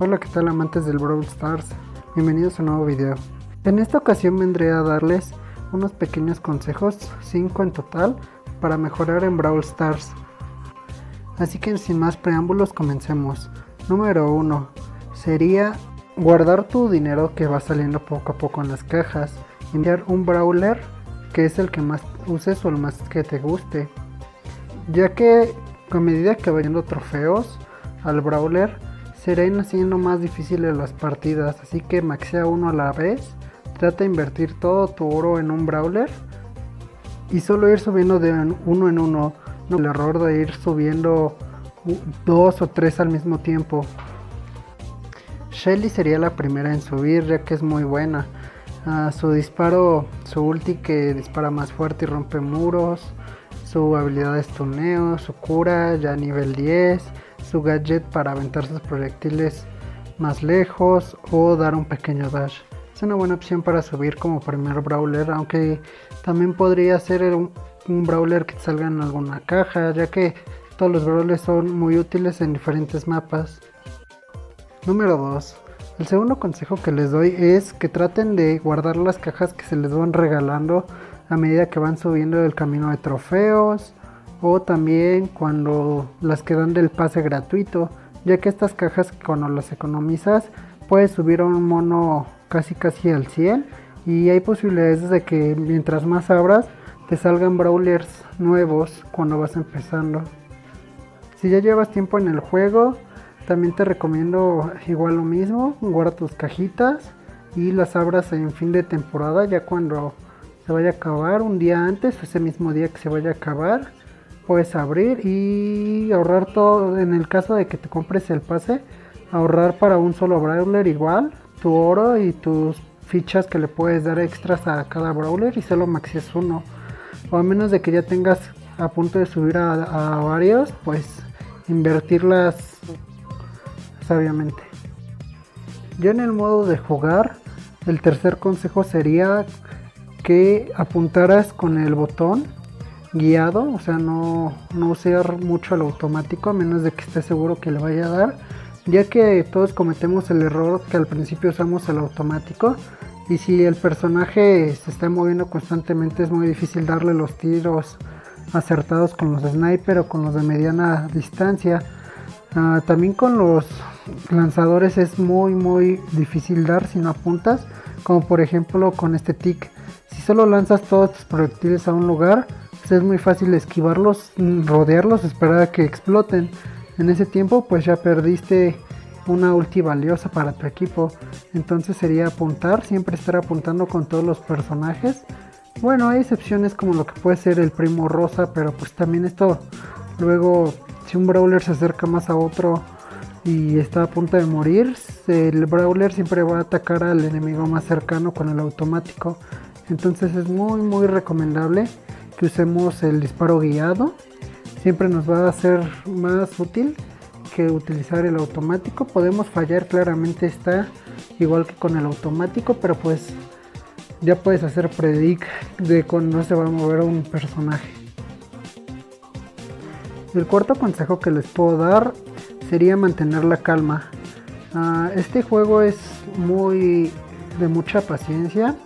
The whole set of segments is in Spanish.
Hola qué tal amantes del Brawl Stars, bienvenidos a un nuevo video. En esta ocasión vendré a darles unos pequeños consejos, 5 en total, para mejorar en Brawl Stars. Así que sin más preámbulos comencemos. Número 1 sería guardar tu dinero que va saliendo poco a poco en las cajas. Enviar un brawler que es el que más uses o el más que te guste. Ya que a medida que vayan trofeos al brawler serán haciendo más difíciles las partidas. Así que maxea uno a la vez. Trata de invertir todo tu oro en un brawler. Y solo ir subiendo de uno en uno. No el error de ir subiendo dos o tres al mismo tiempo. Shelly sería la primera en subir ya que es muy buena. Ah, su disparo, su ulti que dispara más fuerte y rompe muros. Su habilidad de estuneo, su cura ya nivel 10. Su gadget para aventar sus proyectiles más lejos o dar un pequeño dash. Es una buena opción para subir como primer brawler, aunque también podría ser un, brawler que salga en alguna caja, ya que todos los brawlers son muy útiles en diferentes mapas. Número 2. El segundo consejo que les doy es que traten de guardar las cajas que se les van regalando a medida que van subiendo el camino de trofeos o también cuando las que dan del pase gratuito, ya que estas cajas cuando las economizas puedes subir a un mono casi casi al 100 y hay posibilidades de que mientras más abras te salgan brawlers nuevos cuando vas empezando. Si ya llevas tiempo en el juego, también te recomiendo igual lo mismo, guarda tus cajitas y las abras en fin de temporada, ya cuando se vaya a acabar, un día antes, ese mismo día que se vaya a acabar, puedes abrir y ahorrar todo, en el caso de que te compres el pase, ahorrar para un solo brawler igual, tu oro y tus fichas que le puedes dar extras a cada brawler y solo maxes uno. O a menos de que ya tengas a punto de subir a, a varios, pues invertirlas sabiamente. Yo en el modo de jugar, el tercer consejo sería que apuntaras con el botón guiado, o sea, no, no usar mucho el automático a menos de que estés seguro que le vaya a dar, ya que todos cometemos el error que al principio usamos el automático y si el personaje se está moviendo constantemente es muy difícil darle los tiros acertados con los sniper o con los de mediana distancia. Ah, también con los lanzadores es muy muy difícil dar si no apuntas, como por ejemplo con este tic. Si solo lanzas todos tus proyectiles a un lugar, pues es muy fácil esquivarlos, rodearlos, esperar a que exploten. En ese tiempo pues ya perdiste una ulti valiosa para tu equipo. Entonces sería apuntar, siempre estar apuntando con todos los personajes. Bueno, hay excepciones como lo que puede ser el primo rosa, pero pues también esto luego si un brawler se acerca más a otro y está a punto de morir, el brawler siempre va a atacar al enemigo más cercano con el automático. Entonces es muy muy recomendable que usemos el disparo guiado. Siempre nos va a ser más útil que utilizar el automático. Podemos fallar claramente está igual que con el automático, pero pues ya puedes hacer predict de cuando se va a mover un personaje. El cuarto consejo que les puedo dar sería mantener la calma. Ah, este juego es muy de mucha paciencia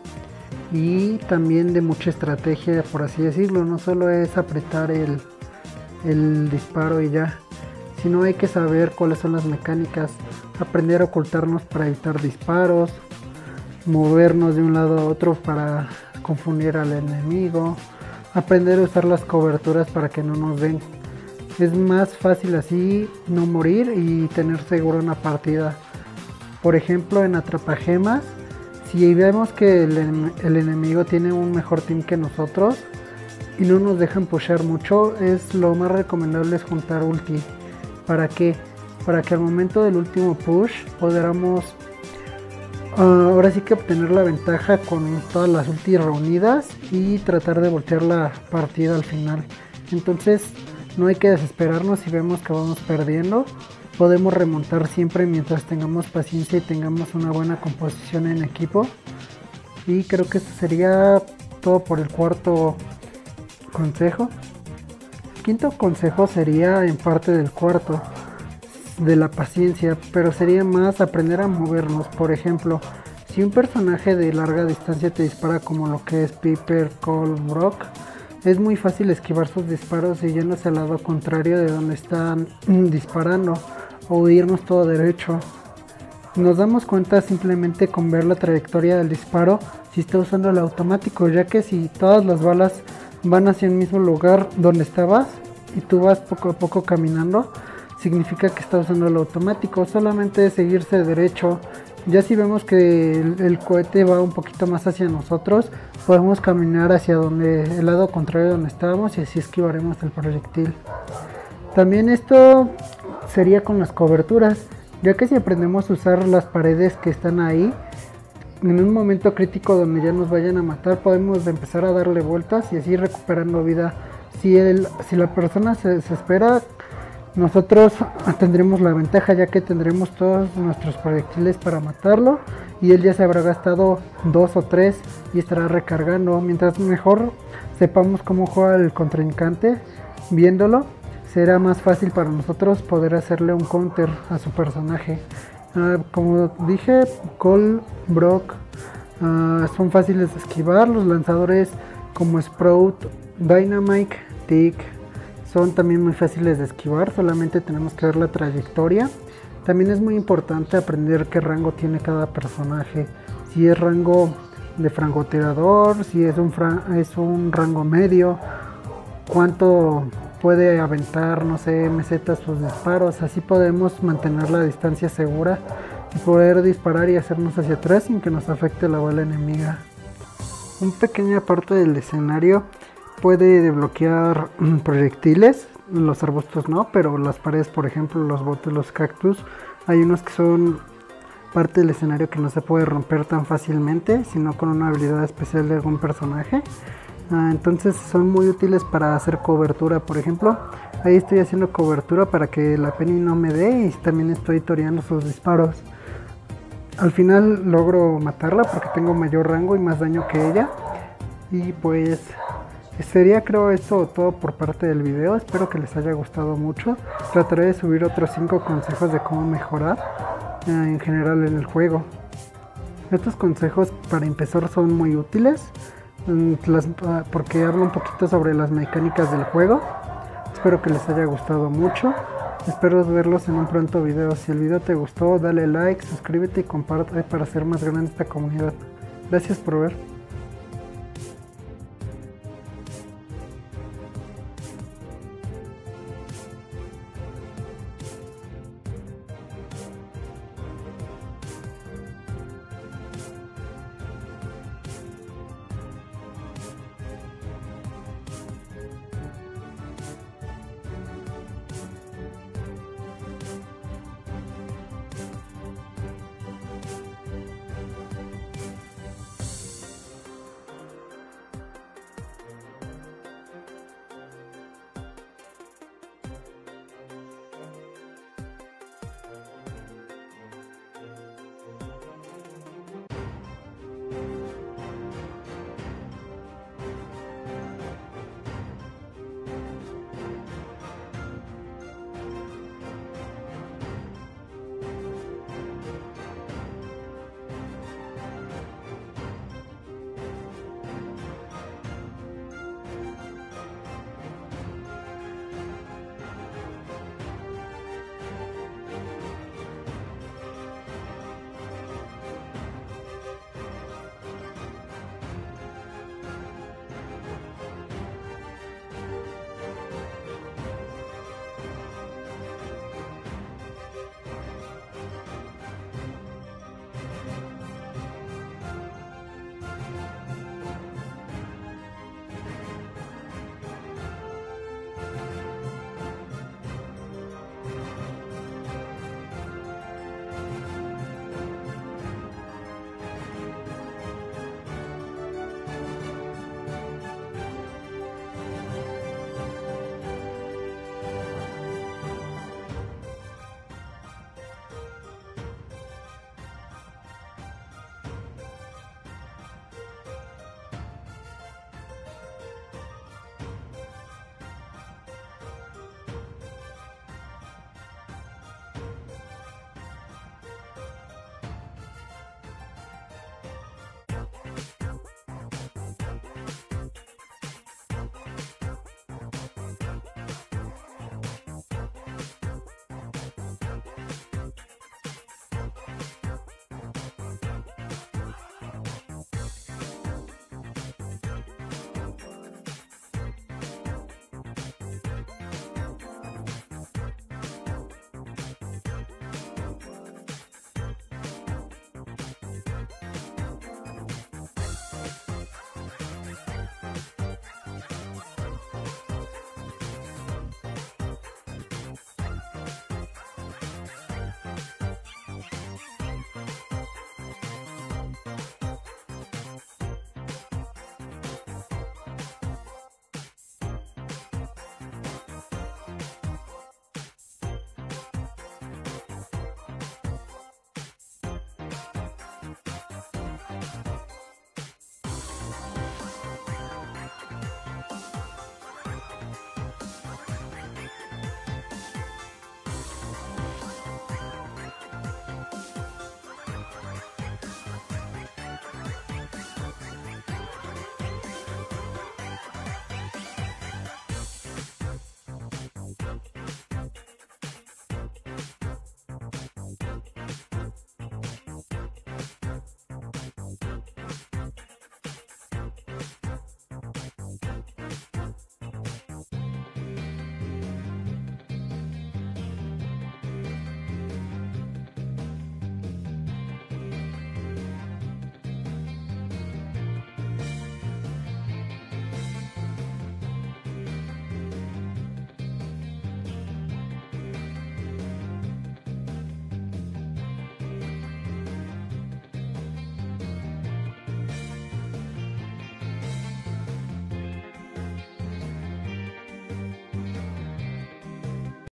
y también de mucha estrategia, por así decirlo. No solo es apretar el, el disparo y ya, sino hay que saber cuáles son las mecánicas, aprender a ocultarnos para evitar disparos, movernos de un lado a otro para confundir al enemigo, aprender a usar las coberturas para que no nos den es más fácil así no morir y tener seguro una partida. Por ejemplo, en Atrapagemas, si vemos que el, enemigo tiene un mejor team que nosotros y no nos dejan pushar mucho, es lo más recomendable es juntar ulti. ¿Para qué? Para que al momento del último push podamos ah, ahora sí que obtener la ventaja con todas las ulti reunidas y tratar de voltear la partida al final. Entonces no hay que desesperarnos si vemos que vamos perdiendo. Podemos remontar siempre mientras tengamos paciencia y tengamos una buena composición en equipo. Y creo que esto sería todo por el cuarto consejo. El quinto consejo sería en parte del cuarto. de la paciencia, pero sería más aprender a movernos. Por ejemplo, si un personaje de larga distancia te dispara como lo que es Piper, Cole, Brock, es muy fácil esquivar sus disparos y yéndose al lado contrario de donde están disparando o irnos todo derecho. Nos damos cuenta simplemente con ver la trayectoria del disparo si está usando el automático, ya que si todas las balas van hacia el mismo lugar donde estabas y tú vas poco a poco caminando, significa que está usando el automático. Solamente seguirse derecho. Ya si vemos que el, cohete va un poquito más hacia nosotros, podemos caminar hacia donde el lado contrario donde estábamos y así esquivaremos el proyectil. También esto sería con las coberturas, ya que si aprendemos a usar las paredes que están ahí, en un momento crítico donde ya nos vayan a matar, podemos empezar a darle vueltas y así recuperando vida. Si, el, si la persona se desespera, nosotros tendremos la ventaja ya que tendremos todos nuestros proyectiles para matarlo y él ya se habrá gastado dos o tres y estará recargando. Mientras mejor sepamos cómo juega el contrincante, viéndolo, será más fácil para nosotros poder hacerle un counter a su personaje. Ah, como dije, Cole, Brock ah, son fáciles de esquivar. Los lanzadores como Sprout, Dynamite, Tick son también muy fáciles de esquivar. Solamente tenemos que ver la trayectoria. También es muy importante aprender qué rango tiene cada personaje. Si es rango de francotirador, si es un, es un rango medio, cuánto puede aventar, no sé, mesetas sus disparos. Así podemos mantener la distancia segura y poder disparar y hacernos hacia atrás sin que nos afecte la bala enemiga. Un pequeña parte del escenario puede desbloquear mm, proyectiles, los arbustos no, pero las paredes, por ejemplo, los botes, los cactus, hay unos que son parte del escenario que no se puede romper tan fácilmente, sino con una habilidad especial de algún personaje. Ah, entonces son muy útiles para hacer cobertura, por ejemplo. Ahí estoy haciendo cobertura para que la Penny no me dé y también estoy toreando sus disparos. Al final logro matarla porque tengo mayor rango y más daño que ella. Y pues sería creo esto todo por parte del video. Espero que les haya gustado mucho. Trataré de subir otros 5 consejos de cómo mejorar eh, en general en el juego. Estos consejos para empezar son muy útiles. Mm, ah, porque hablo un poquito sobre las mecánicas del juego. Espero que les haya gustado mucho. Espero verlos en un pronto video. Si el video te gustó, dale like, suscríbete y comparte para hacer más grande esta comunidad. Gracias por ver.